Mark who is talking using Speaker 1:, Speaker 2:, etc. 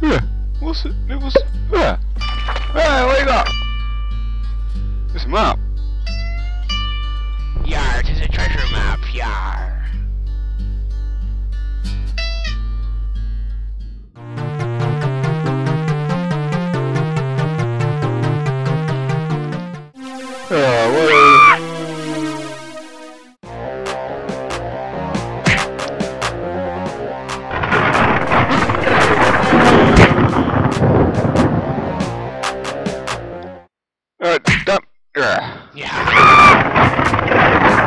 Speaker 1: What's it? It was. Yeah. Hey, what you got? It's a map.
Speaker 2: Yar, it's a treasure map, yar.
Speaker 1: Oh, what Uh, dump. Uh.
Speaker 2: Yeah.